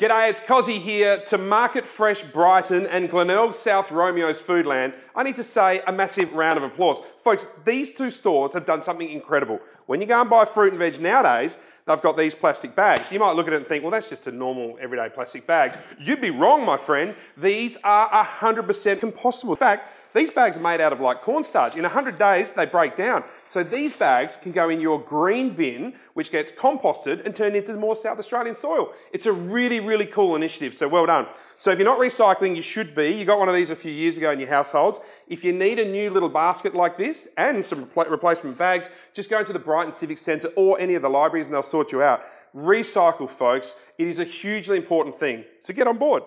G'day, it's Cosi here to Market Fresh Brighton and Glenelg South Romeo's Foodland. I need to say a massive round of applause. Folks, these two stores have done something incredible. When you go and buy fruit and veg nowadays, they've got these plastic bags. You might look at it and think, well, that's just a normal everyday plastic bag. You'd be wrong, my friend. These are 100% compostable. In fact, these bags are made out of like cornstarch. In 100 days, they break down. So these bags can go in your green bin, which gets composted and turned into more South Australian soil. It's a really, really cool initiative, so well done. So if you're not recycling, you should be. You got one of these a few years ago in your households. If you need a new little basket like this and some replacement bags, just go into the Brighton Civic Centre or any of the libraries and they'll sort you out. Recycle, folks. It is a hugely important thing. So get on board.